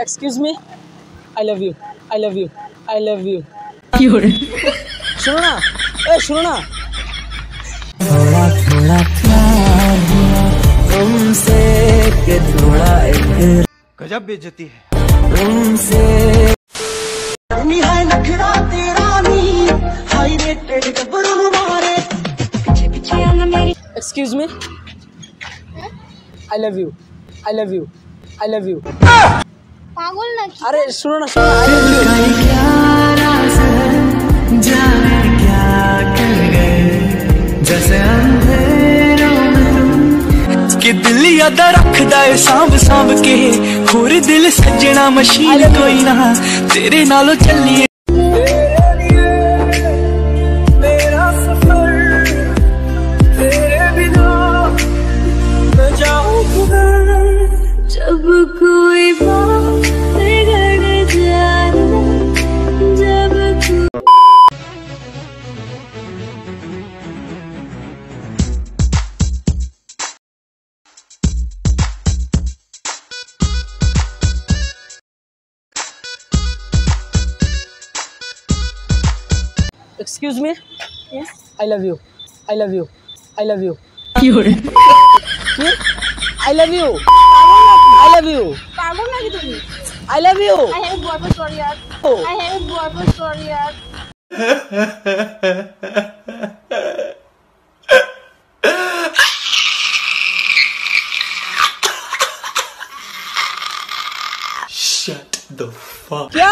Excuse I love you. You I love you I love you सुनो ना ए सुनो ना थोड़ा थोड़ा प्यार तुमसे के थोड़ा एक गजब बेइज्जती है। तुमसे। है नखरा तेरा नी। High rated excuse me I love you I love you I love you पागल ना अरे सुनो ना सुनो दिल यादा रखदा है सांभ सांभ के। होर दिल सजना मशीन कोई ना। तेरे नालों चलिए। excuse me I love you I love you I love you I love you I love you পাগল নাকি তুমি I love you I have a boyfriend story yaar I have a boyfriend story yaar shut the fuck क्या